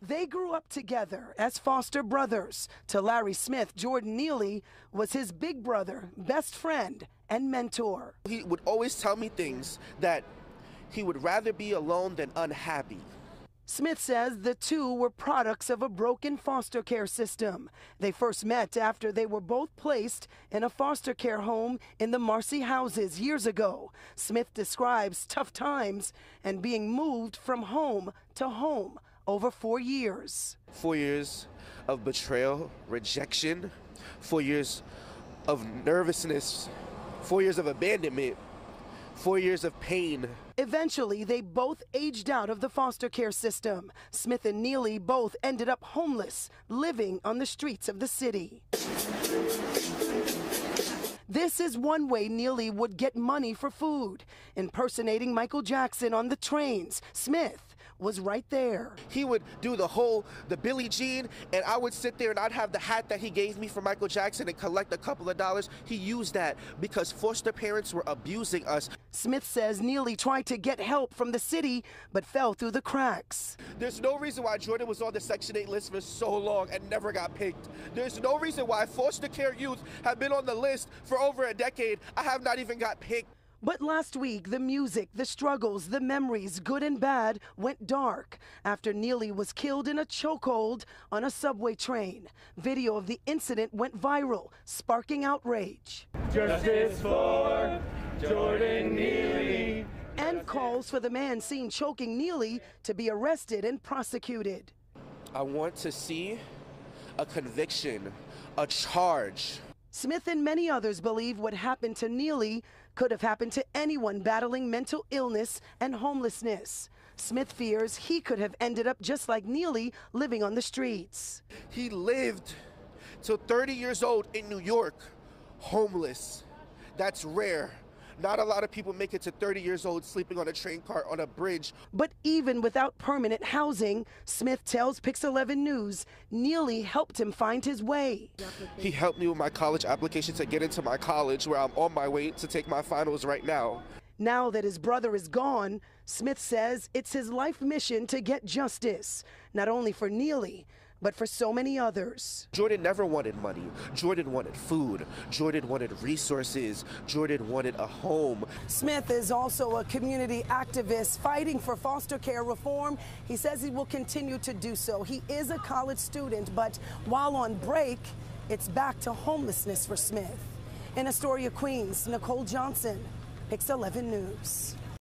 They grew up together as foster brothers. To Larry Smith, Jordan Neely was his big brother, best friend, and mentor. He would always tell me things that he would rather be alone than unhappy. Smith says the two were products of a broken foster care system. They first met after they were both placed in a foster care home in the Marcy houses years ago. Smith describes tough times and being moved from home to home over four years. Four years of betrayal, rejection, four years of nervousness, four years of abandonment, four years of pain. Eventually, they both aged out of the foster care system. Smith and Neely both ended up homeless, living on the streets of the city. This is one way Neely would get money for food, impersonating Michael Jackson on the trains. Smith was right there. He would do the whole, the Billie Jean, and I would sit there and I'd have the hat that he gave me for Michael Jackson and collect a couple of dollars. He used that because foster parents were abusing us. Smith says Neely tried to get help from the city, but fell through the cracks. There's no reason why Jordan was on the Section 8 list for so long and never got picked. There's no reason why foster care youth have been on the list for over a decade. I have not even got picked. But last week, the music, the struggles, the memories, good and bad, went dark after Neely was killed in a chokehold on a subway train. Video of the incident went viral, sparking outrage. Justice for Jordan Neely. And calls for the man seen choking Neely to be arrested and prosecuted. I want to see a conviction, a charge. Smith and many others believe what happened to Neely could have happened to anyone battling mental illness and homelessness. Smith fears he could have ended up just like Neely, living on the streets. He lived till 30 years old in New York, homeless. That's rare. Not a lot of people make it to 30 years old sleeping on a train car on a bridge. But even without permanent housing, Smith tells Pix 11 News, Neely helped him find his way. He helped me with my college application to get into my college where I'm on my way to take my finals right now. Now that his brother is gone, Smith says it's his life mission to get justice, not only for Neely, but for so many others. Jordan never wanted money. Jordan wanted food. Jordan wanted resources. Jordan wanted a home. Smith is also a community activist fighting for foster care reform. He says he will continue to do so. He is a college student, but while on break, it's back to homelessness for Smith. In Astoria, Queens, Nicole Johnson, Pix 11 News.